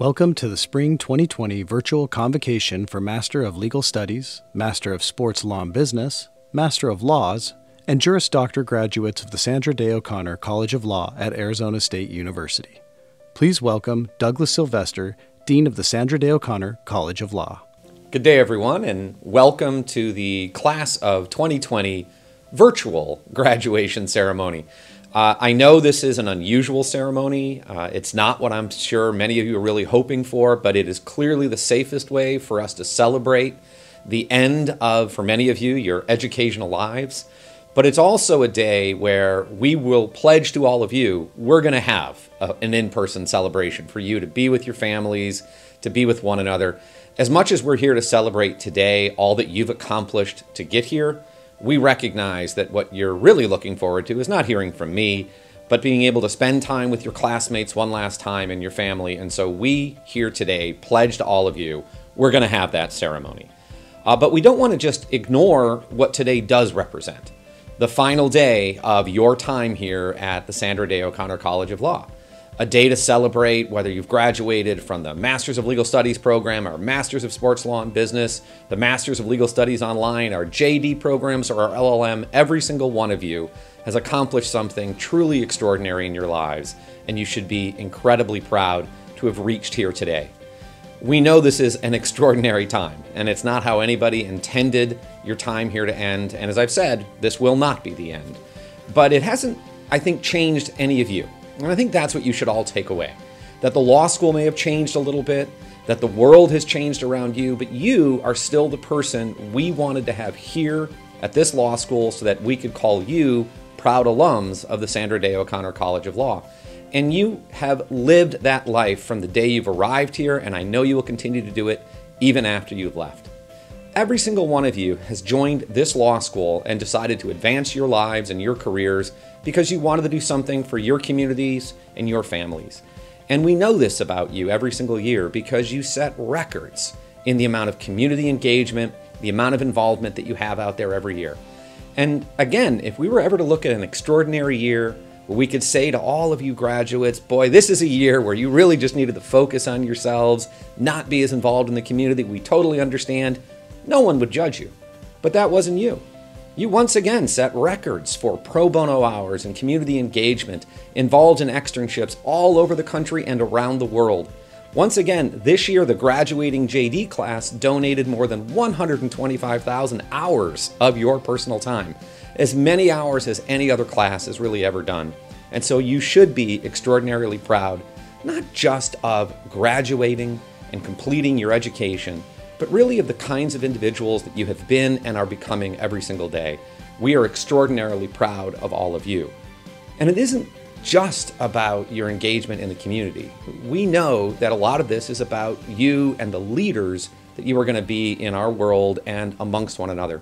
Welcome to the Spring 2020 virtual convocation for Master of Legal Studies, Master of Sports Law and Business, Master of Laws, and Juris Doctor graduates of the Sandra Day O'Connor College of Law at Arizona State University. Please welcome Douglas Sylvester, Dean of the Sandra Day O'Connor College of Law. Good day, everyone, and welcome to the Class of 2020 virtual graduation ceremony. Uh, I know this is an unusual ceremony. Uh, it's not what I'm sure many of you are really hoping for, but it is clearly the safest way for us to celebrate the end of, for many of you, your educational lives. But it's also a day where we will pledge to all of you we're going to have a, an in person celebration for you to be with your families, to be with one another. As much as we're here to celebrate today all that you've accomplished to get here, we recognize that what you're really looking forward to is not hearing from me, but being able to spend time with your classmates one last time and your family. And so we here today pledge to all of you, we're going to have that ceremony. Uh, but we don't want to just ignore what today does represent the final day of your time here at the Sandra Day O'Connor College of Law a day to celebrate whether you've graduated from the Masters of Legal Studies program, our Masters of Sports Law and Business, the Masters of Legal Studies online, our JD programs, or our LLM. Every single one of you has accomplished something truly extraordinary in your lives, and you should be incredibly proud to have reached here today. We know this is an extraordinary time, and it's not how anybody intended your time here to end. And as I've said, this will not be the end. But it hasn't, I think, changed any of you. And I think that's what you should all take away. That the law school may have changed a little bit, that the world has changed around you, but you are still the person we wanted to have here at this law school so that we could call you proud alums of the Sandra Day O'Connor College of Law. And you have lived that life from the day you've arrived here, and I know you will continue to do it even after you've left. Every single one of you has joined this law school and decided to advance your lives and your careers because you wanted to do something for your communities and your families. And we know this about you every single year because you set records in the amount of community engagement, the amount of involvement that you have out there every year. And again, if we were ever to look at an extraordinary year where we could say to all of you graduates, boy, this is a year where you really just needed to focus on yourselves, not be as involved in the community, we totally understand. No one would judge you. But that wasn't you. You once again set records for pro bono hours and community engagement, involved in externships all over the country and around the world. Once again, this year the graduating JD class donated more than 125,000 hours of your personal time, as many hours as any other class has really ever done. And so you should be extraordinarily proud, not just of graduating and completing your education, but really of the kinds of individuals that you have been and are becoming every single day. We are extraordinarily proud of all of you. And it isn't just about your engagement in the community. We know that a lot of this is about you and the leaders that you are going to be in our world and amongst one another.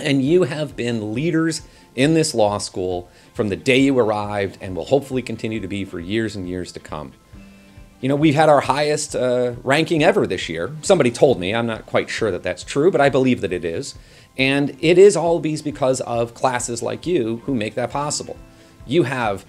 And you have been leaders in this law school from the day you arrived and will hopefully continue to be for years and years to come. You know, we've had our highest uh, ranking ever this year. Somebody told me, I'm not quite sure that that's true, but I believe that it is. And it is all these because of classes like you who make that possible. You have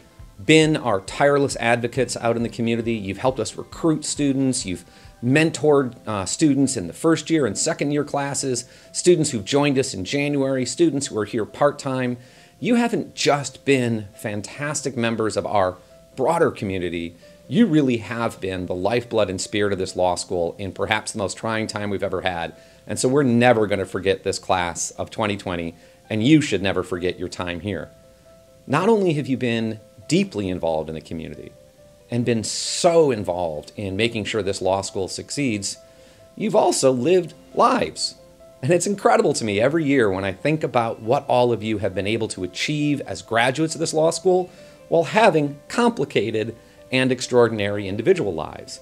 been our tireless advocates out in the community. You've helped us recruit students. You've mentored uh, students in the first year and second year classes, students who've joined us in January, students who are here part time. You haven't just been fantastic members of our broader community, you really have been the lifeblood and spirit of this law school in perhaps the most trying time we've ever had. And so we're never going to forget this class of 2020, and you should never forget your time here. Not only have you been deeply involved in the community and been so involved in making sure this law school succeeds, you've also lived lives. And it's incredible to me every year when I think about what all of you have been able to achieve as graduates of this law school while having complicated and extraordinary individual lives.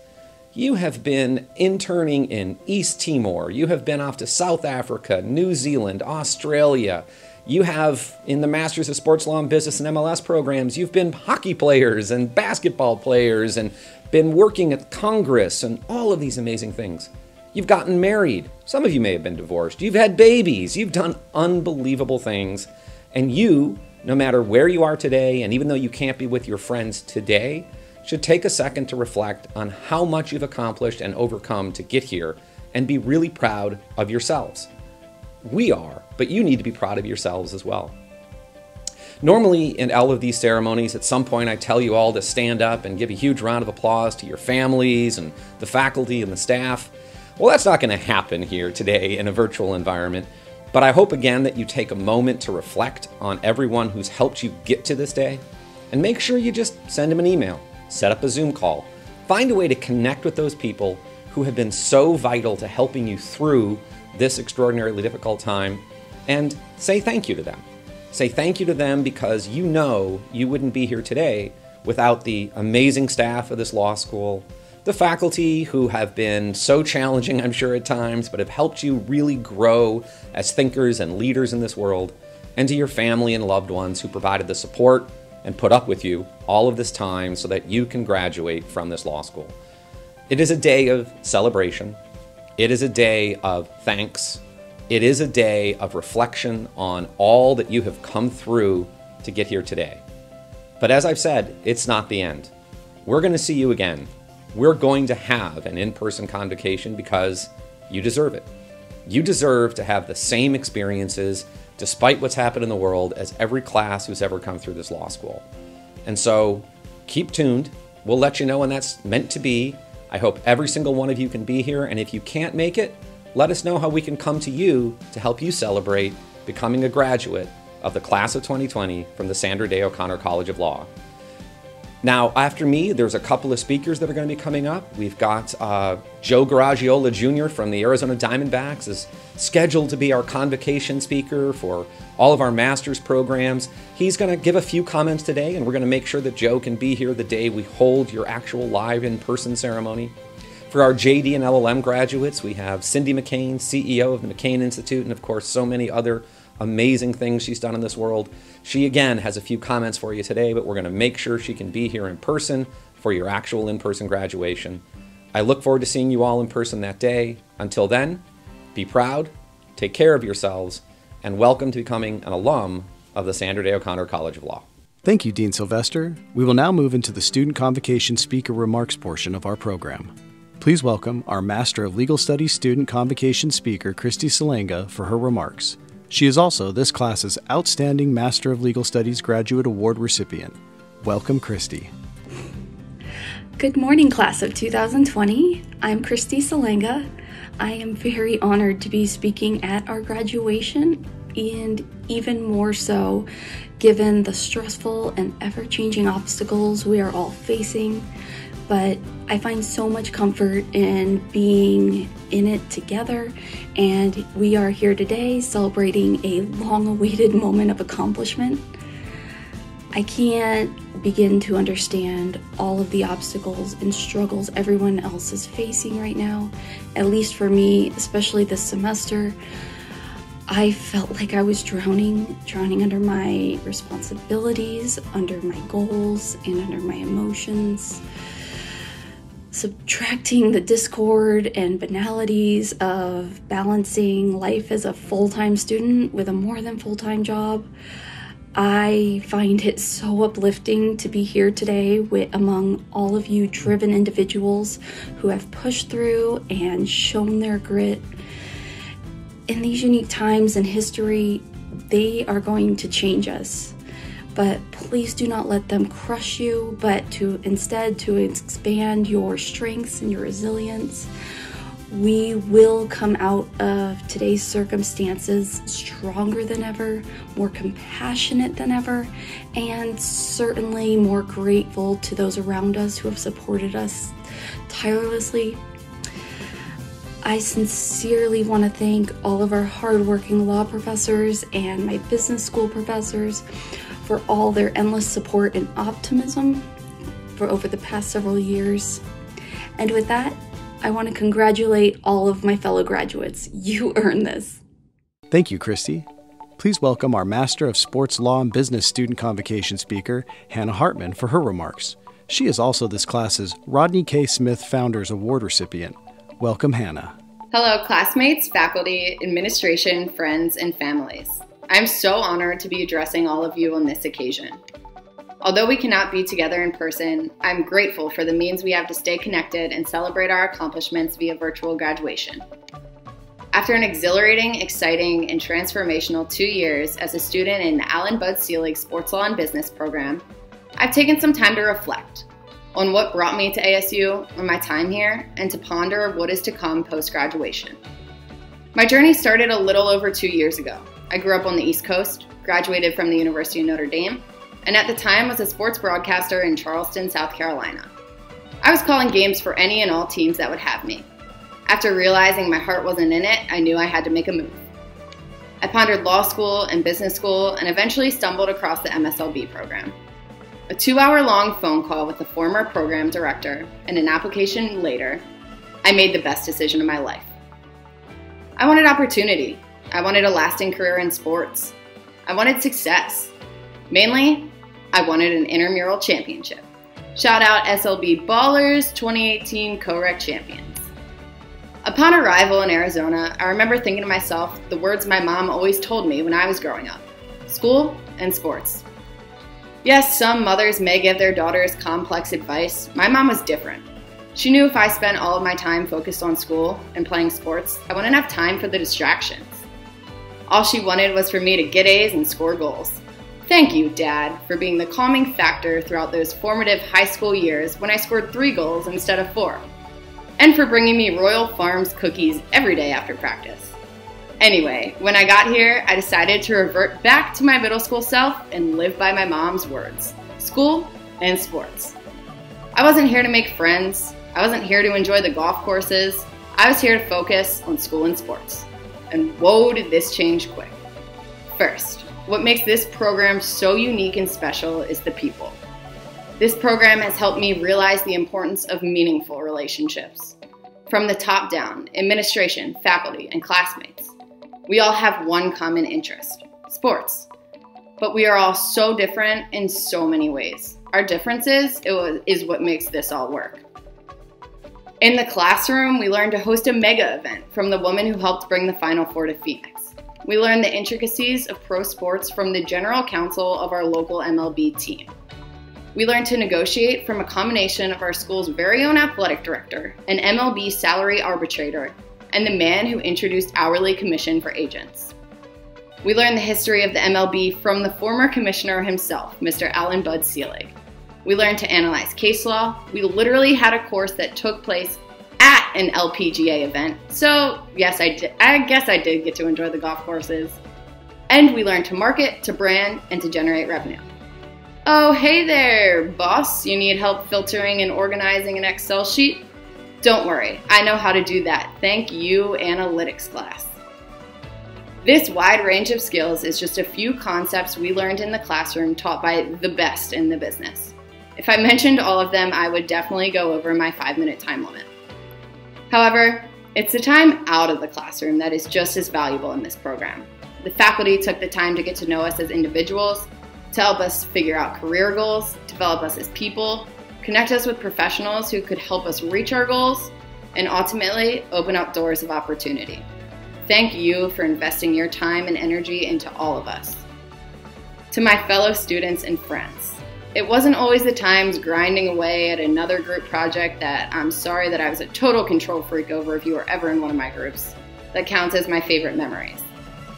You have been interning in East Timor. You have been off to South Africa, New Zealand, Australia. You have, in the Masters of Sports Law and Business and MLS programs, you've been hockey players and basketball players and been working at Congress and all of these amazing things. You've gotten married. Some of you may have been divorced. You've had babies. You've done unbelievable things. And you, no matter where you are today, and even though you can't be with your friends today, should take a second to reflect on how much you've accomplished and overcome to get here and be really proud of yourselves. We are, but you need to be proud of yourselves as well. Normally, in all of these ceremonies, at some point I tell you all to stand up and give a huge round of applause to your families and the faculty and the staff. Well, that's not going to happen here today in a virtual environment, but I hope again that you take a moment to reflect on everyone who's helped you get to this day and make sure you just send them an email, set up a Zoom call, find a way to connect with those people who have been so vital to helping you through this extraordinarily difficult time, and say thank you to them. Say thank you to them because you know you wouldn't be here today without the amazing staff of this law school, the faculty who have been so challenging, I'm sure, at times, but have helped you really grow as thinkers and leaders in this world, and to your family and loved ones who provided the support and put up with you all of this time so that you can graduate from this law school. It is a day of celebration. It is a day of thanks it is a day of reflection on all that you have come through to get here today. But as I've said, it's not the end. We're going to see you again. We're going to have an in person convocation because you deserve it. You deserve to have the same experiences, despite what's happened in the world, as every class who's ever come through this law school. And so keep tuned. We'll let you know when that's meant to be. I hope every single one of you can be here. And if you can't make it, let us know how we can come to you to help you celebrate becoming a graduate of the class of 2020 from the Sandra Day O'Connor College of Law. Now, after me, there's a couple of speakers that are going to be coming up. We've got uh, Joe Garagiola Jr. from the Arizona Diamondbacks is scheduled to be our convocation speaker for all of our master's programs. He's going to give a few comments today, and we're going to make sure that Joe can be here the day we hold your actual live in-person ceremony. For our JD and LLM graduates, we have Cindy McCain, CEO of the McCain Institute, and of course, so many other amazing things she's done in this world. She again has a few comments for you today, but we're going to make sure she can be here in person for your actual in person graduation. I look forward to seeing you all in person that day. Until then, be proud, take care of yourselves, and welcome to becoming an alum of the Sandra Day O'Connor College of Law. Thank you, Dean Sylvester. We will now move into the student convocation speaker remarks portion of our program. Please welcome our Master of Legal Studies student convocation speaker, Christy Salenga, for her remarks. She is also this class's Outstanding Master of Legal Studies Graduate Award recipient. Welcome, Christy. Good morning, class of 2020. I'm Christy Salenga. I am very honored to be speaking at our graduation, and even more so given the stressful and ever changing obstacles we are all facing but I find so much comfort in being in it together. And we are here today celebrating a long awaited moment of accomplishment. I can't begin to understand all of the obstacles and struggles everyone else is facing right now. At least for me, especially this semester, I felt like I was drowning, drowning under my responsibilities, under my goals, and under my emotions subtracting the discord and banalities of balancing life as a full time student with a more than full time job. I find it so uplifting to be here today with among all of you driven individuals who have pushed through and shown their grit. In these unique times in history, they are going to change us but please do not let them crush you, but to instead to expand your strengths and your resilience. We will come out of today's circumstances stronger than ever, more compassionate than ever, and certainly more grateful to those around us who have supported us tirelessly. I sincerely want to thank all of our hardworking law professors and my business school professors for all their endless support and optimism for over the past several years. And with that, I want to congratulate all of my fellow graduates. You earned this. Thank you, Christy. Please welcome our Master of Sports Law and Business Student Convocation speaker, Hannah Hartman, for her remarks. She is also this class's Rodney K. Smith Founders Award recipient. Welcome, Hannah. Hello, classmates, faculty, administration, friends, and families. I'm so honored to be addressing all of you on this occasion. Although we cannot be together in person, I'm grateful for the means we have to stay connected and celebrate our accomplishments via virtual graduation. After an exhilarating, exciting, and transformational two years as a student in the Allan Bud Selig Sports Law and Business program, I've taken some time to reflect on what brought me to ASU or my time here and to ponder what is to come post graduation. My journey started a little over two years ago. I grew up on the East Coast, graduated from the University of Notre Dame, and at the time was a sports broadcaster in Charleston, South Carolina. I was calling games for any and all teams that would have me. After realizing my heart wasn't in it, I knew I had to make a move. I pondered law school and business school and eventually stumbled across the MSLB program. A two hour long phone call with the former program director and an application later, I made the best decision of my life. I wanted opportunity. I wanted a lasting career in sports. I wanted success. Mainly, I wanted an intramural championship. Shout out SLB Ballers 2018 COREC champions. Upon arrival in Arizona, I remember thinking to myself the words my mom always told me when I was growing up school and sports. Yes, some mothers may give their daughters complex advice. My mom was different. She knew if I spent all of my time focused on school and playing sports, I wouldn't have time for the distractions. All she wanted was for me to get A's and score goals. Thank you, Dad, for being the calming factor throughout those formative high school years when I scored three goals instead of four. And for bringing me Royal Farms cookies every day after practice. Anyway, when I got here, I decided to revert back to my middle school self and live by my mom's words school and sports. I wasn't here to make friends, I wasn't here to enjoy the golf courses, I was here to focus on school and sports. And whoa, did this change quick. First, what makes this program so unique and special is the people. This program has helped me realize the importance of meaningful relationships. From the top down, administration, faculty, and classmates, we all have one common interest sports. But we are all so different in so many ways. Our differences is what makes this all work. In the classroom, we learned to host a mega event from the woman who helped bring the Final Four to Phoenix. We learned the intricacies of pro sports from the general counsel of our local MLB team. We learned to negotiate from a combination of our school's very own athletic director, an MLB salary arbitrator, and the man who introduced hourly commission for agents. We learned the history of the MLB from the former commissioner himself, Mr. Allan Bud Selig. We learned to analyze case law. We literally had a course that took place at an LPGA event. So, yes, I did. I guess I did get to enjoy the golf courses. And we learned to market, to brand, and to generate revenue. Oh, hey there, boss. You need help filtering and organizing an Excel sheet? Don't worry, I know how to do that. Thank you, analytics class. This wide range of skills is just a few concepts we learned in the classroom taught by the best in the business. If I mentioned all of them, I would definitely go over my five minute time limit. However, it's the time out of the classroom that is just as valuable in this program. The faculty took the time to get to know us as individuals, to help us figure out career goals, develop us as people, connect us with professionals who could help us reach our goals, and ultimately open up doors of opportunity. Thank you for investing your time and energy into all of us. To my fellow students and friends, it wasn't always the times grinding away at another group project that I'm sorry that I was a total control freak over if you were ever in one of my groups that counts as my favorite memories.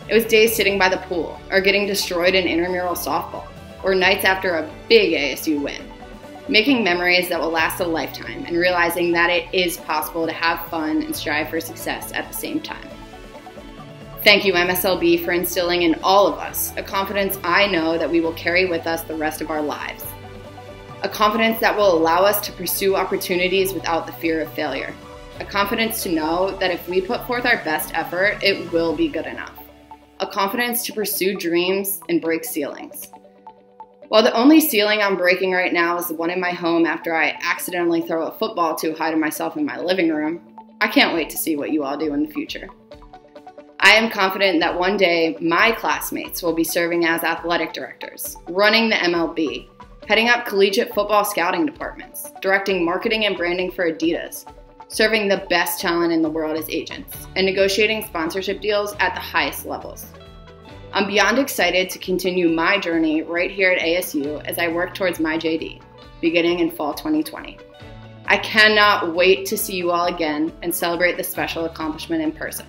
It was days sitting by the pool, or getting destroyed in intramural softball, or nights after a big ASU win. Making memories that will last a lifetime and realizing that it is possible to have fun and strive for success at the same time. Thank you, MSLB, for instilling in all of us a confidence I know that we will carry with us the rest of our lives. A confidence that will allow us to pursue opportunities without the fear of failure. A confidence to know that if we put forth our best effort, it will be good enough. A confidence to pursue dreams and break ceilings. While the only ceiling I'm breaking right now is the one in my home after I accidentally throw a football too high to myself in my living room, I can't wait to see what you all do in the future. I am confident that one day my classmates will be serving as athletic directors, running the MLB, heading up collegiate football scouting departments, directing marketing and branding for Adidas, serving the best talent in the world as agents, and negotiating sponsorship deals at the highest levels. I'm beyond excited to continue my journey right here at ASU as I work towards my JD, beginning in fall 2020. I cannot wait to see you all again and celebrate this special accomplishment in person.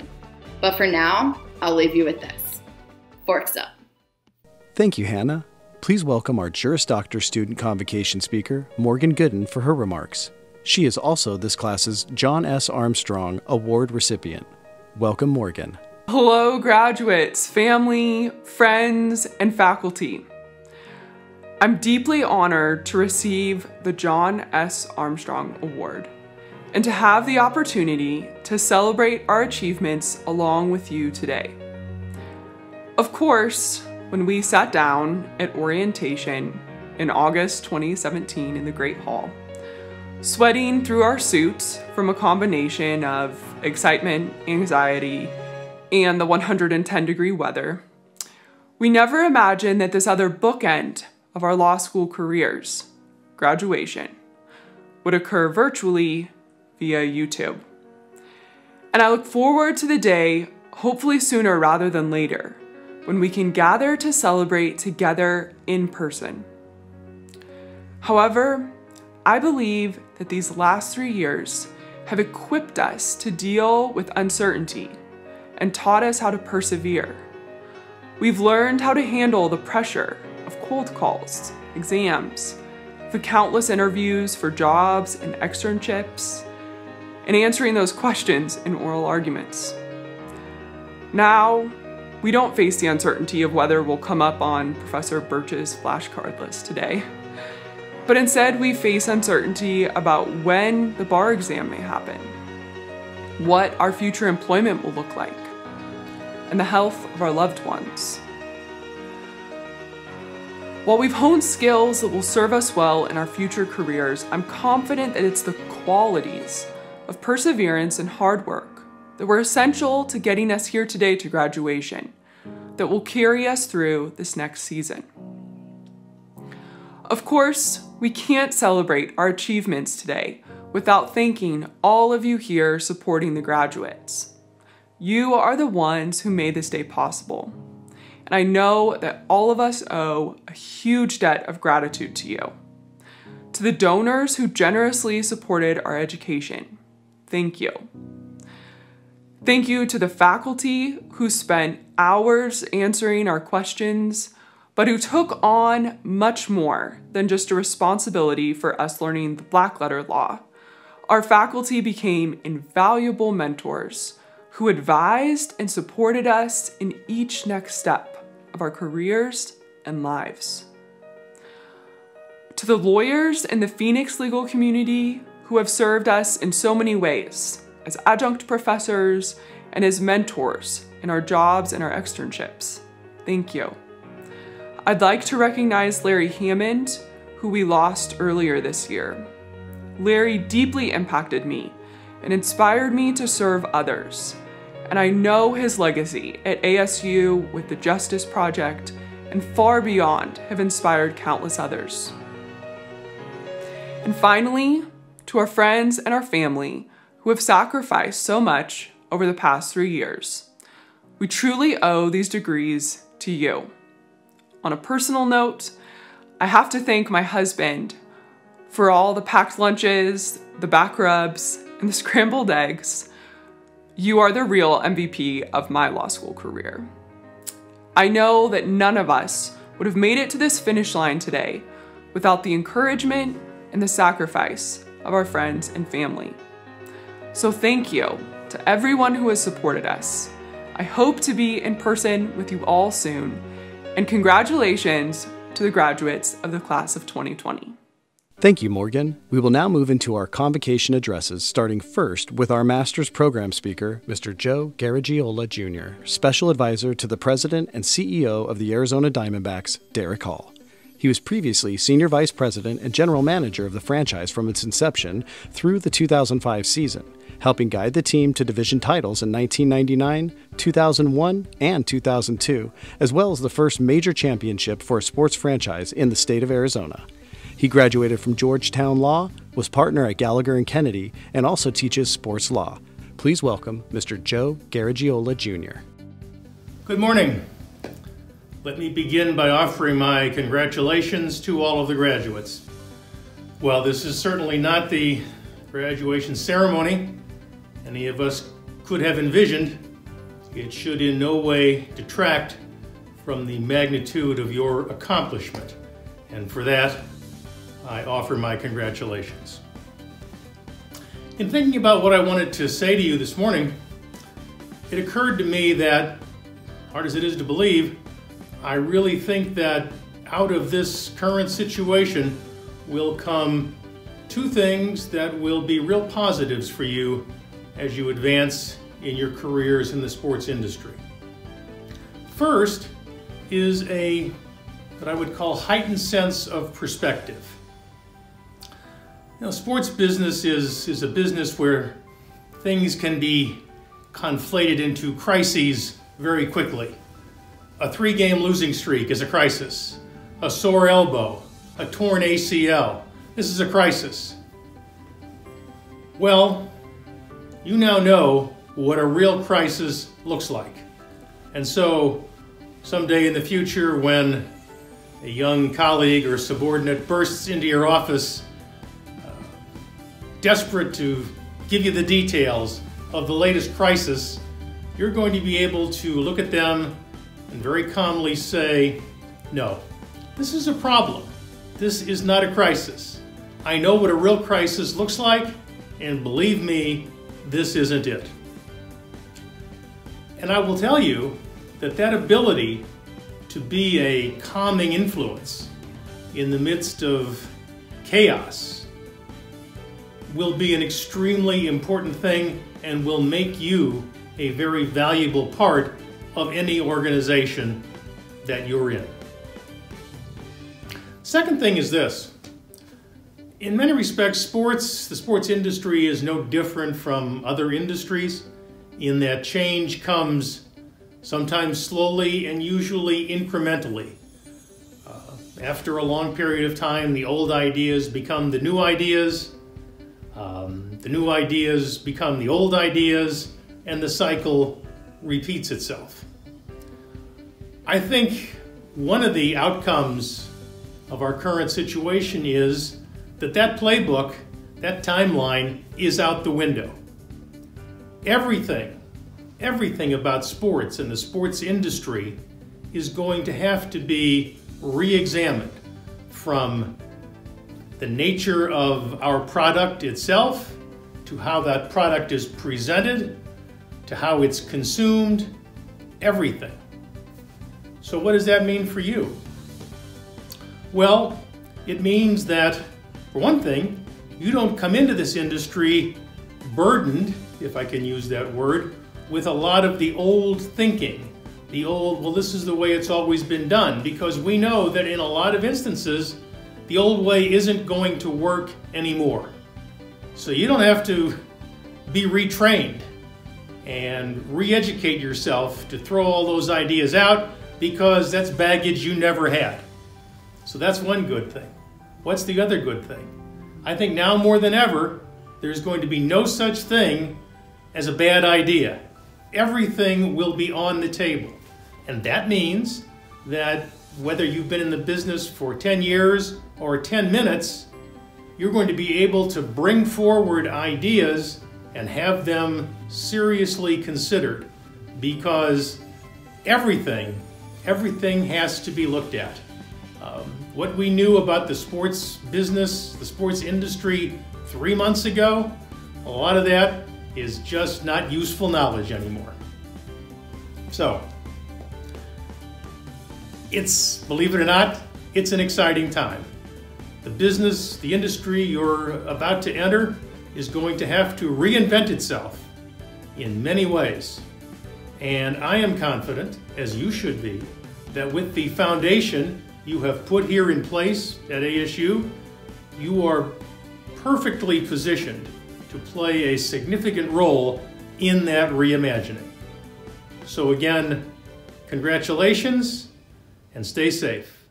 But for now, I'll leave you with this. Forks up. Thank you, Hannah. Please welcome our Juris Doctor student convocation speaker, Morgan Gooden, for her remarks. She is also this class's John S. Armstrong Award recipient. Welcome, Morgan. Hello, graduates, family, friends, and faculty. I'm deeply honored to receive the John S. Armstrong Award and to have the opportunity to celebrate our achievements along with you today. Of course, when we sat down at orientation in August 2017 in the Great Hall, sweating through our suits from a combination of excitement, anxiety, and the 110 degree weather, we never imagined that this other bookend of our law school careers, graduation, would occur virtually via YouTube. And I look forward to the day, hopefully sooner rather than later, when we can gather to celebrate together in person. However, I believe that these last three years have equipped us to deal with uncertainty and taught us how to persevere. We've learned how to handle the pressure of cold calls, exams, the countless interviews for jobs and externships, and answering those questions in oral arguments. Now, we don't face the uncertainty of whether we'll come up on Professor Birch's flashcard list today. But instead, we face uncertainty about when the bar exam may happen, what our future employment will look like, and the health of our loved ones. While we've honed skills that will serve us well in our future careers, I'm confident that it's the qualities of perseverance and hard work that were essential to getting us here today to graduation that will carry us through this next season. Of course, we can't celebrate our achievements today without thanking all of you here supporting the graduates. You are the ones who made this day possible and I know that all of us owe a huge debt of gratitude to you. To the donors who generously supported our education, thank you. Thank you to the faculty who spent hours answering our questions, but who took on much more than just a responsibility for us learning the black letter law. Our faculty became invaluable mentors who advised and supported us in each next step of our careers and lives. To the lawyers in the Phoenix legal community who have served us in so many ways as adjunct professors and as mentors in our jobs and our externships, thank you. I'd like to recognize Larry Hammond, who we lost earlier this year. Larry deeply impacted me and inspired me to serve others and I know his legacy at ASU with the Justice Project and far beyond have inspired countless others. And finally, to our friends and our family who have sacrificed so much over the past three years, we truly owe these degrees to you. On a personal note, I have to thank my husband for all the packed lunches, the back rubs, and the scrambled eggs you are the real MVP of my law school career. I know that none of us would have made it to this finish line today without the encouragement and the sacrifice of our friends and family. So thank you to everyone who has supported us. I hope to be in person with you all soon, and congratulations to the graduates of the class of 2020. Thank you, Morgan. We will now move into our convocation addresses, starting first with our Master's Program Speaker, Mr. Joe Garagiola Jr., Special Advisor to the President and CEO of the Arizona Diamondbacks, Derrick Hall. He was previously Senior Vice President and General Manager of the franchise from its inception through the 2005 season, helping guide the team to division titles in 1999, 2001, and 2002, as well as the first major championship for a sports franchise in the state of Arizona. He graduated from Georgetown Law, was partner at Gallagher and Kennedy, and also teaches sports law. Please welcome Mr. Joe Garagiola Jr. Good morning. Let me begin by offering my congratulations to all of the graduates. While this is certainly not the graduation ceremony any of us could have envisioned, it should in no way detract from the magnitude of your accomplishment. And for that, I offer my congratulations. In thinking about what I wanted to say to you this morning, it occurred to me that, hard as it is to believe, I really think that out of this current situation will come two things that will be real positives for you as you advance in your careers in the sports industry. First is a that I would call heightened sense of perspective. Know, sports business is, is a business where things can be conflated into crises very quickly. A three game losing streak is a crisis. A sore elbow, a torn ACL, this is a crisis. Well, you now know what a real crisis looks like. And so, someday in the future, when a young colleague or subordinate bursts into your office, uh, desperate to give you the details of the latest crisis, you're going to be able to look at them and very calmly say, No, this is a problem. This is not a crisis. I know what a real crisis looks like, and believe me, this isn't it. And I will tell you that that ability to be a calming influence in the midst of chaos will be an extremely important thing and will make you a very valuable part of any organization that you're in. Second thing is this in many respects, sports, the sports industry is no different from other industries in that change comes sometimes slowly and usually incrementally. Uh, after a long period of time, the old ideas become the new ideas, um, the new ideas become the old ideas, and the cycle repeats itself. I think one of the outcomes of our current situation is that that playbook, that timeline is out the window. Everything, everything about sports and the sports industry is going to have to be re-examined from the nature of our product itself to how that product is presented to how it's consumed, everything. So what does that mean for you? Well, it means that for one thing, you don't come into this industry burdened, if I can use that word, with a lot of the old thinking. The old, well, this is the way it's always been done, because we know that in a lot of instances, the old way isn't going to work anymore. So you don't have to be retrained and re educate yourself to throw all those ideas out because that's baggage you never had. So that's one good thing. What's the other good thing? I think now more than ever, there's going to be no such thing as a bad idea. Everything will be on the table. And that means that whether you've been in the business for 10 years or 10 minutes, you're going to be able to bring forward ideas and have them seriously considered because everything, everything has to be looked at. Um, what we knew about the sports business, the sports industry three months ago, a lot of that is just not useful knowledge anymore. So, it's, believe it or not, it's an exciting time. The business, the industry you're about to enter is going to have to reinvent itself in many ways. And I am confident, as you should be, that with the foundation you have put here in place at ASU, you are perfectly positioned to play a significant role in that reimagining. So again, congratulations and stay safe.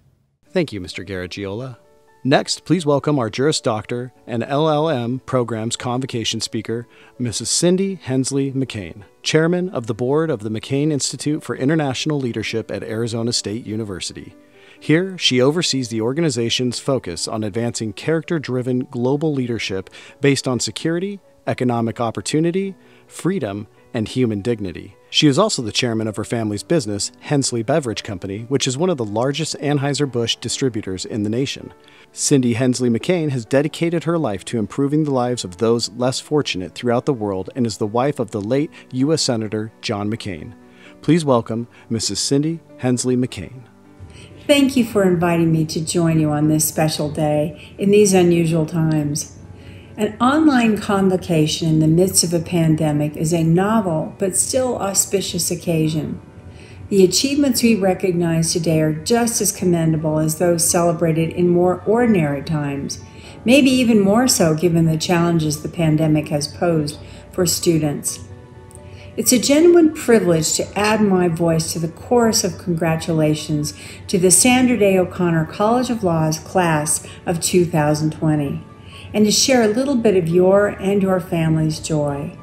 Thank you, Mr. Garagiola. Next, please welcome our Juris Doctor and LLM program's convocation speaker, Mrs. Cindy Hensley McCain, Chairman of the Board of the McCain Institute for International Leadership at Arizona State University. Here, she oversees the organization's focus on advancing character driven global leadership based on security, economic opportunity, freedom, and human dignity. She is also the chairman of her family's business, Hensley Beverage Company, which is one of the largest Anheuser-Busch distributors in the nation. Cindy Hensley McCain has dedicated her life to improving the lives of those less fortunate throughout the world and is the wife of the late U.S. Senator John McCain. Please welcome Mrs. Cindy Hensley McCain. Thank you for inviting me to join you on this special day in these unusual times. An online convocation in the midst of a pandemic is a novel but still auspicious occasion. The achievements we recognize today are just as commendable as those celebrated in more ordinary times, maybe even more so given the challenges the pandemic has posed for students. It's a genuine privilege to add my voice to the chorus of congratulations to the Sandra Day O'Connor College of Law's class of 2020 and to share a little bit of your and your family's joy.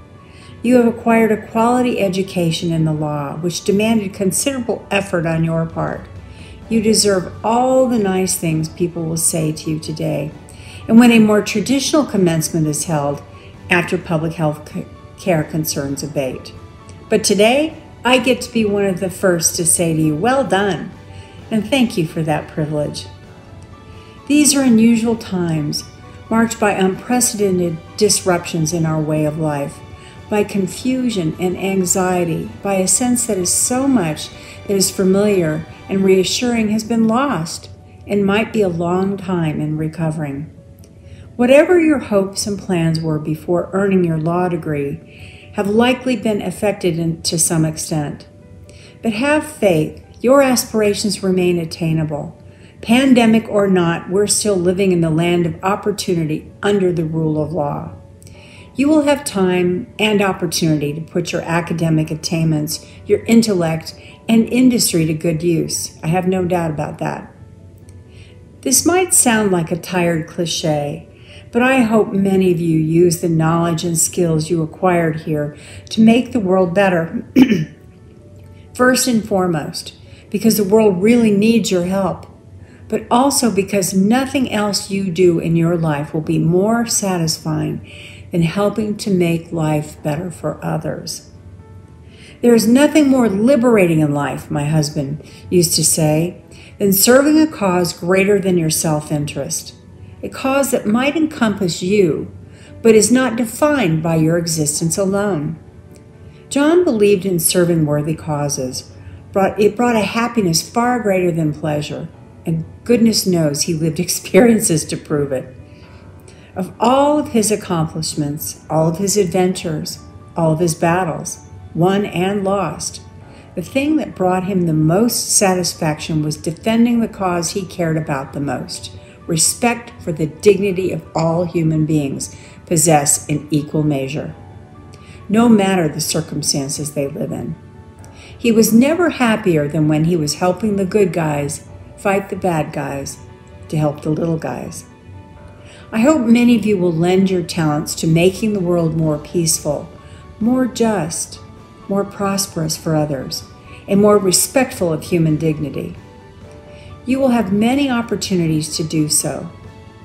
You have acquired a quality education in the law, which demanded considerable effort on your part. You deserve all the nice things people will say to you today. And when a more traditional commencement is held, after public health care concerns abate. But today, I get to be one of the first to say to you, well done, and thank you for that privilege. These are unusual times, marked by unprecedented disruptions in our way of life, by confusion and anxiety, by a sense that is so much that is familiar and reassuring has been lost and might be a long time in recovering. Whatever your hopes and plans were before earning your law degree have likely been affected in, to some extent. But have faith, your aspirations remain attainable Pandemic or not, we're still living in the land of opportunity under the rule of law. You will have time and opportunity to put your academic attainments, your intellect, and industry to good use. I have no doubt about that. This might sound like a tired cliche, but I hope many of you use the knowledge and skills you acquired here to make the world better. First and foremost, because the world really needs your help but also because nothing else you do in your life will be more satisfying than helping to make life better for others. There is nothing more liberating in life, my husband used to say, than serving a cause greater than your self interest, a cause that might encompass you, but is not defined by your existence alone. John believed in serving worthy causes. It brought a happiness far greater than pleasure and goodness knows he lived experiences to prove it. Of all of his accomplishments, all of his adventures, all of his battles, won and lost, the thing that brought him the most satisfaction was defending the cause he cared about the most respect for the dignity of all human beings possess in equal measure, no matter the circumstances they live in. He was never happier than when he was helping the good guys fight the bad guys to help the little guys. I hope many of you will lend your talents to making the world more peaceful, more just, more prosperous for others, and more respectful of human dignity. You will have many opportunities to do so.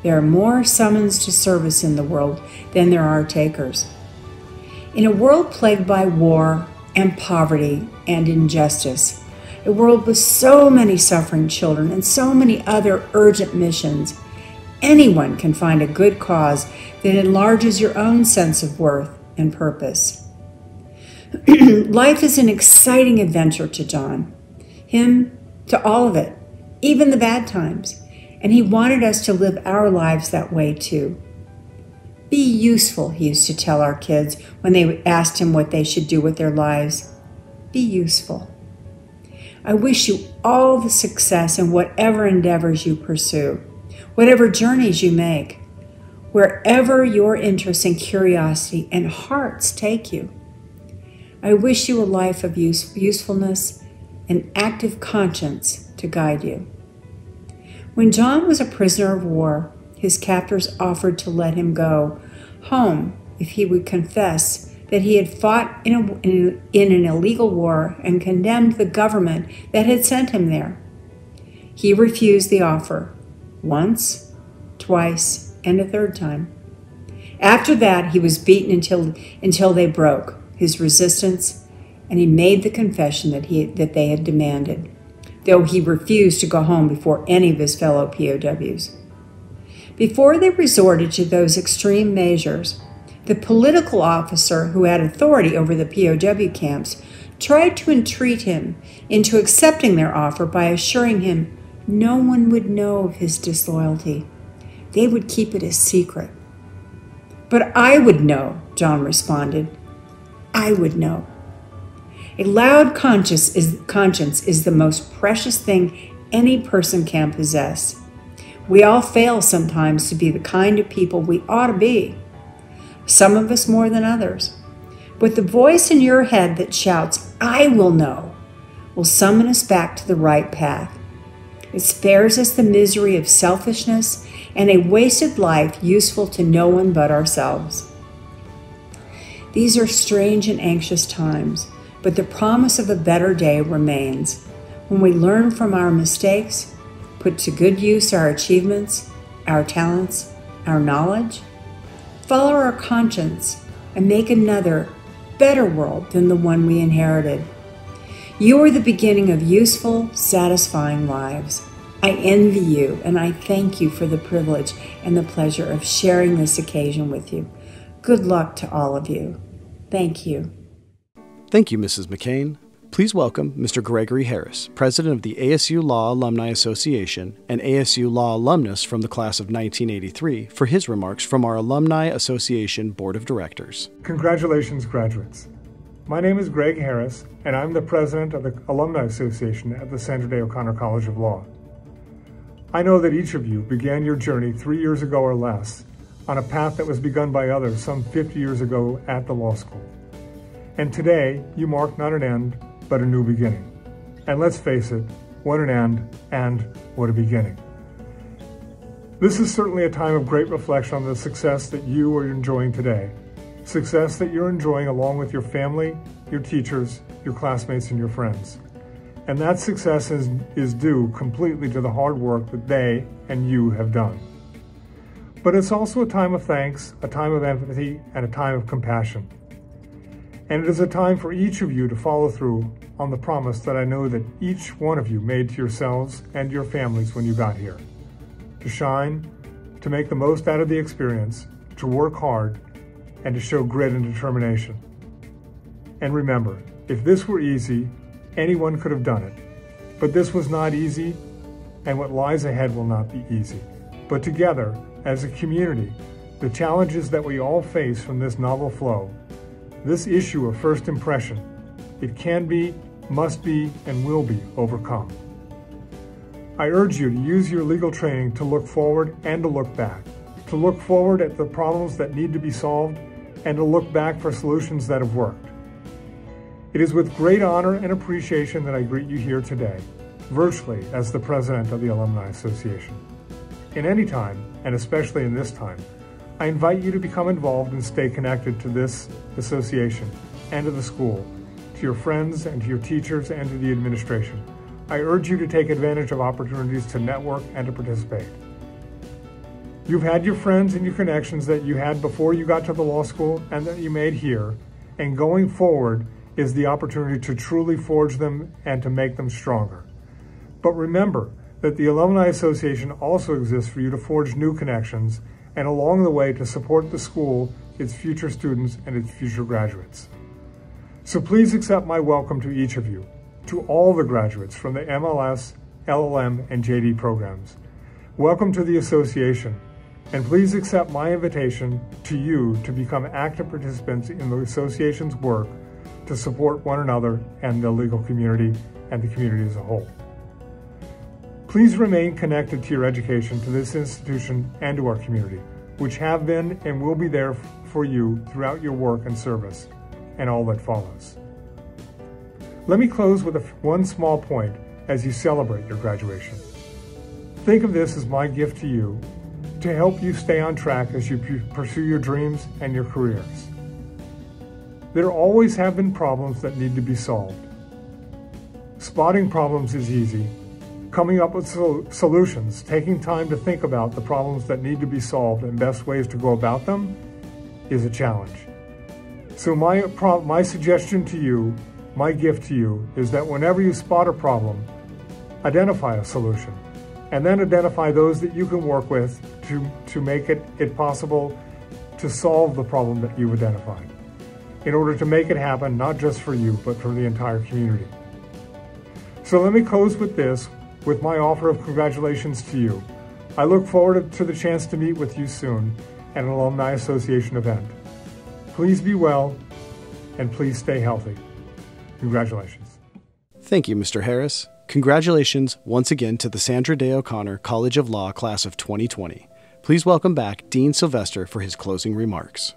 There are more summons to service in the world than there are takers. In a world plagued by war and poverty and injustice, a world with so many suffering children and so many other urgent missions, anyone can find a good cause that enlarges your own sense of worth and purpose. Life is an exciting adventure to John, him to all of it, even the bad times, and he wanted us to live our lives that way too. Be useful, he used to tell our kids when they asked him what they should do with their lives. Be useful. I wish you all the success in whatever endeavors you pursue, whatever journeys you make, wherever your interests and curiosity and hearts take you. I wish you a life of use, usefulness and active conscience to guide you. When John was a prisoner of war, his captors offered to let him go home if he would confess that he had fought in, a, in, in an illegal war and condemned the government that had sent him there. He refused the offer once, twice, and a third time. After that, he was beaten until, until they broke his resistance, and he made the confession that, he, that they had demanded, though he refused to go home before any of his fellow POWs. Before they resorted to those extreme measures, the political officer who had authority over the POW camps tried to entreat him into accepting their offer by assuring him no one would know of his disloyalty. They would keep it a secret. But I would know, John responded. I would know. A loud conscience is, conscience is the most precious thing any person can possess. We all fail sometimes to be the kind of people we ought to be, some of us more than others. But the voice in your head that shouts, I will know, will summon us back to the right path. It spares us the misery of selfishness and a wasted life useful to no one but ourselves. These are strange and anxious times, but the promise of a better day remains. When we learn from our mistakes, put to good use our achievements, our talents, our knowledge, follow our conscience, and make another, better world than the one we inherited. You are the beginning of useful, satisfying lives. I envy you and I thank you for the privilege and the pleasure of sharing this occasion with you. Good luck to all of you. Thank you. Thank you, Mrs. McCain. Please welcome Mr. Gregory Harris, President of the ASU Law Alumni Association and ASU Law alumnus from the class of 1983, for his remarks from our Alumni Association Board of Directors. Congratulations, graduates. My name is Greg Harris, and I'm the President of the Alumni Association at the Sandra Day O'Connor College of Law. I know that each of you began your journey three years ago or less on a path that was begun by others some 50 years ago at the law school. And today, you mark not an end, but a new beginning. And let's face it, what an end and what a beginning. This is certainly a time of great reflection on the success that you are enjoying today. Success that you're enjoying along with your family, your teachers, your classmates, and your friends. And that success is, is due completely to the hard work that they and you have done. But it's also a time of thanks, a time of empathy, and a time of compassion. And it is a time for each of you to follow through on the promise that I know that each one of you made to yourselves and your families when you got here. To shine, to make the most out of the experience, to work hard, and to show grit and determination. And remember, if this were easy, anyone could have done it. But this was not easy, and what lies ahead will not be easy. But together, as a community, the challenges that we all face from this novel flow this issue of first impression, it can be, must be, and will be overcome. I urge you to use your legal training to look forward and to look back, to look forward at the problems that need to be solved and to look back for solutions that have worked. It is with great honor and appreciation that I greet you here today, virtually as the President of the Alumni Association. In any time, and especially in this time, I invite you to become involved and stay connected to this association and to the school, to your friends and to your teachers and to the administration. I urge you to take advantage of opportunities to network and to participate. You've had your friends and your connections that you had before you got to the law school and that you made here, and going forward is the opportunity to truly forge them and to make them stronger. But remember that the Alumni Association also exists for you to forge new connections and along the way to support the school, its future students, and its future graduates. So please accept my welcome to each of you, to all the graduates from the MLS, LLM, and JD programs. Welcome to the association, and please accept my invitation to you to become active participants in the association's work to support one another and the legal community and the community as a whole. Please remain connected to your education, to this institution, and to our community, which have been and will be there for you throughout your work and service, and all that follows. Let me close with one small point as you celebrate your graduation. Think of this as my gift to you to help you stay on track as you pursue your dreams and your careers. There always have been problems that need to be solved. Spotting problems is easy. Coming up with sol solutions, taking time to think about the problems that need to be solved and best ways to go about them is a challenge. So my, my suggestion to you, my gift to you, is that whenever you spot a problem, identify a solution and then identify those that you can work with to, to make it, it possible to solve the problem that you've identified in order to make it happen, not just for you, but for the entire community. So let me close with this, with my offer of congratulations to you. I look forward to the chance to meet with you soon at an Alumni Association event. Please be well, and please stay healthy. Congratulations. Thank you, Mr. Harris. Congratulations once again to the Sandra Day O'Connor College of Law class of 2020. Please welcome back Dean Sylvester for his closing remarks.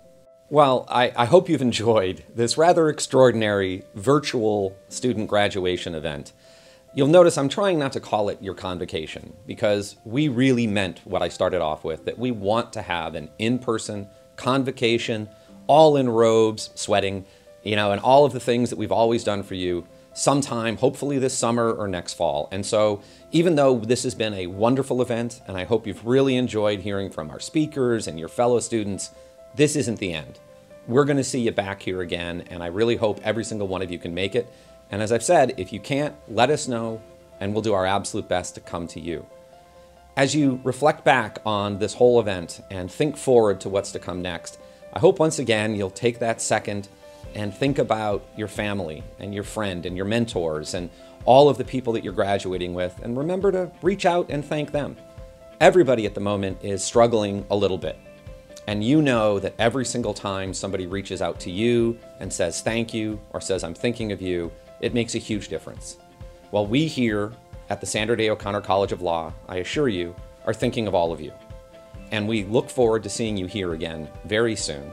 Well, I, I, hope you've enjoyed this rather extraordinary virtual student graduation event. You'll notice I'm trying not to call it your convocation because we really meant what I started off with that we want to have an in person convocation, all in robes, sweating, you know, and all of the things that we've always done for you sometime, hopefully this summer or next fall. And so, even though this has been a wonderful event, and I hope you've really enjoyed hearing from our speakers and your fellow students, this isn't the end. We're going to see you back here again, and I really hope every single one of you can make it. And as I've said, if you can't, let us know, and we'll do our absolute best to come to you. As you reflect back on this whole event and think forward to what's to come next, I hope once again you'll take that second and think about your family and your friend and your mentors and all of the people that you're graduating with, and remember to reach out and thank them. Everybody at the moment is struggling a little bit. And you know that every single time somebody reaches out to you and says thank you or says I'm thinking of you, it makes a huge difference. While we here at the Sandra Day O'Connor College of Law, I assure you, are thinking of all of you. And we look forward to seeing you here again very soon.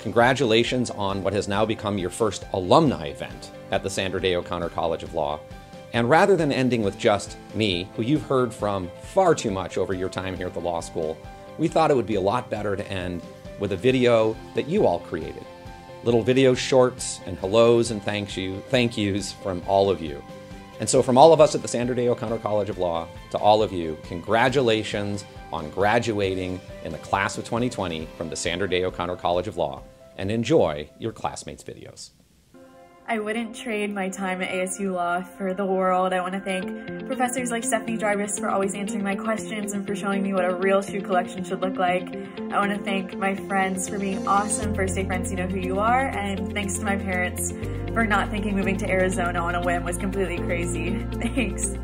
Congratulations on what has now become your first alumni event at the Sandra Day O'Connor College of Law. And rather than ending with just me, who you've heard from far too much over your time here at the law school, we thought it would be a lot better to end with a video that you all created. Little video shorts and hellos and thank you, thank yous from all of you. And so, from all of us at the Sandra Day O'Connor College of Law to all of you, congratulations on graduating in the class of 2020 from the Sandra Day O'Connor College of Law and enjoy your classmates' videos. I wouldn't trade my time at ASU Law for the world. I want to thank professors like Stephanie Jarvis for always answering my questions and for showing me what a real shoe collection should look like. I want to thank my friends for being awesome first day friends, you know who you are, and thanks to my parents for not thinking moving to Arizona on a whim was completely crazy. Thanks.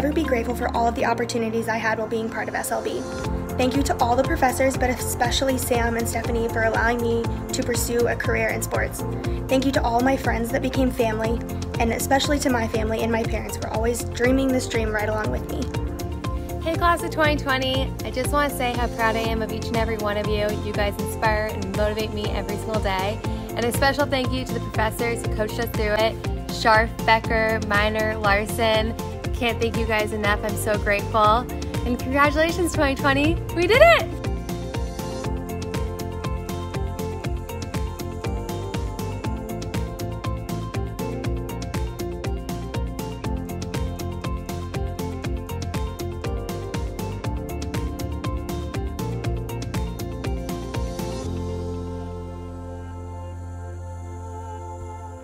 Forever be grateful for all of the opportunities I had while being part of SLB. Thank you to all the professors, but especially Sam and Stephanie for allowing me to pursue a career in sports. Thank you to all my friends that became family, and especially to my family and my parents for always dreaming this dream right along with me. Hey class of 2020, I just want to say how proud I am of each and every one of you. You guys inspire and motivate me every single day. And a special thank you to the professors who coached us through it, Scharf, Becker, Miner, Larson, can't thank you guys enough. I'm so grateful. And congratulations, 2020. We did it!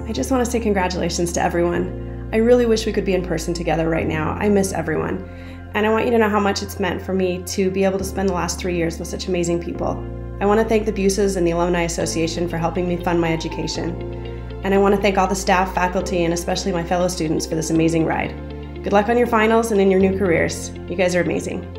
I just want to say congratulations to everyone. I really wish we could be in person together right now. I miss everyone. And I want you to know how much it's meant for me to be able to spend the last three years with such amazing people. I want to thank the Buses and the Alumni Association for helping me fund my education. And I want to thank all the staff, faculty, and especially my fellow students for this amazing ride. Good luck on your finals and in your new careers. You guys are amazing.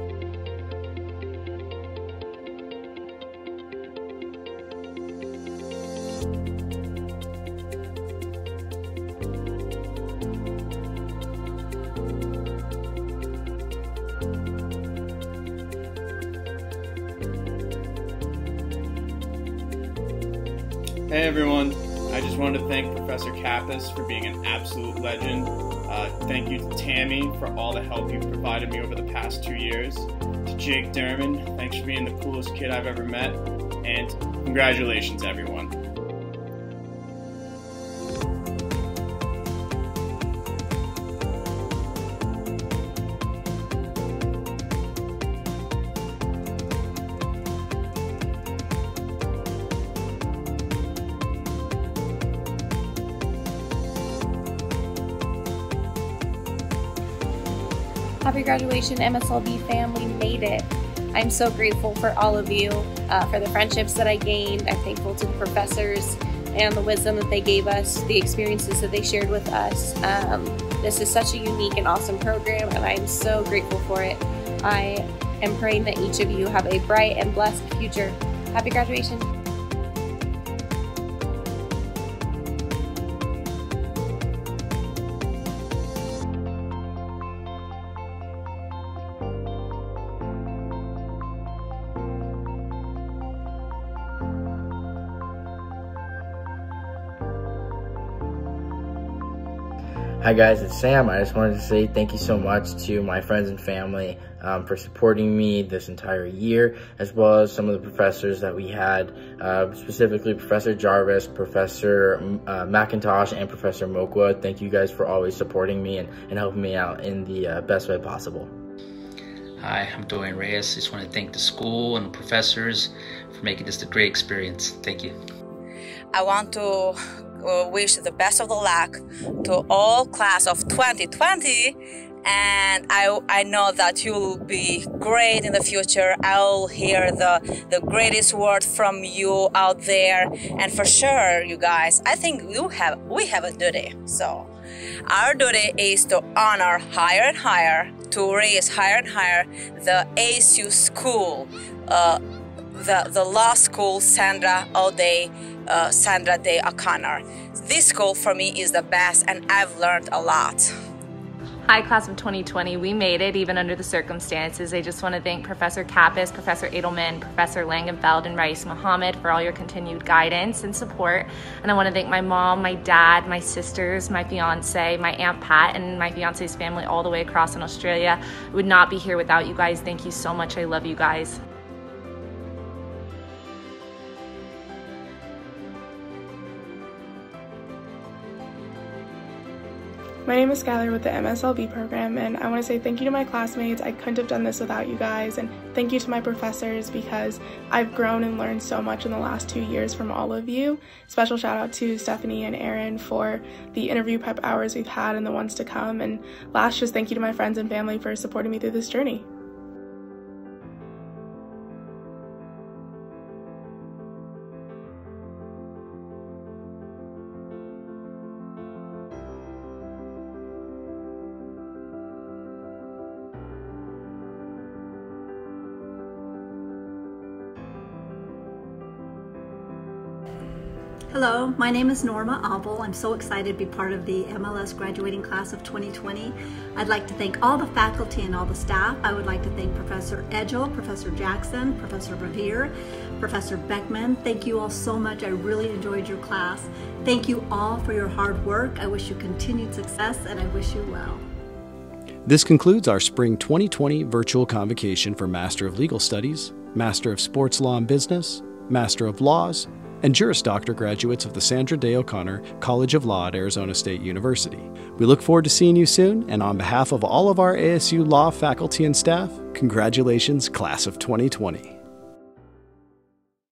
Uh, thank you to Tammy for all the help you've provided me over the past two years. To Jake Derman, thanks for being the coolest kid I've ever met. And congratulations, everyone. Graduation, MSLB family made it. I'm so grateful for all of you, uh, for the friendships that I gained. I'm thankful to the professors and the wisdom that they gave us, the experiences that they shared with us. Um, this is such a unique and awesome program, and I'm so grateful for it. I am praying that each of you have a bright and blessed future. Happy graduation. Hi guys, it's Sam. I just wanted to say thank you so much to my friends and family um, for supporting me this entire year, as well as some of the professors that we had, uh, specifically Professor Jarvis, Professor uh, McIntosh, and Professor Mokwa. Thank you guys for always supporting me and, and helping me out in the uh, best way possible. Hi, I'm Dorian Reyes. I just want to thank the school and the professors for making this a great experience. Thank you. I want to uh, wish the best of the luck to all class of 2020 and I, I know that you'll be great in the future. I'll hear the, the greatest word from you out there. And for sure, you guys, I think you have, we have a duty. So our duty is to honor higher and higher, to raise higher and higher the ASU school, uh, the, the law school, Sandra O'Day, uh, Sandra Day O'Connor. This school for me is the best and I've learned a lot. Hi, class of 2020. We made it even under the circumstances. I just want to thank Professor Kappas, Professor Edelman, Professor Langenfeld, and Rais Muhammad for all your continued guidance and support. And I want to thank my mom, my dad, my sisters, my fiance, my Aunt Pat, and my fiance's family all the way across in Australia. I would not be here without you guys. Thank you so much. I love you guys. My name is Skylar with the MSLB program, and I want to say thank you to my classmates. I couldn't have done this without you guys, and thank you to my professors because I've grown and learned so much in the last two years from all of you. Special shout out to Stephanie and Aaron for the interview prep hours we've had and the ones to come. And last, just thank you to my friends and family for supporting me through this journey. Hello, my name is Norma Abel. I'm so excited to be part of the MLS graduating class of 2020. I'd like to thank all the faculty and all the staff. I would like to thank Professor Edgel, Professor Jackson, Professor Revere, Professor Beckman. Thank you all so much. I really enjoyed your class. Thank you all for your hard work. I wish you continued success and I wish you well. This concludes our Spring 2020 virtual convocation for Master of Legal Studies, Master of Sports Law and Business, Master of Laws, and Juris Doctor graduates of the Sandra Day O'Connor College of Law at Arizona State University. We look forward to seeing you soon, and on behalf of all of our ASU Law faculty and staff, congratulations, Class of 2020.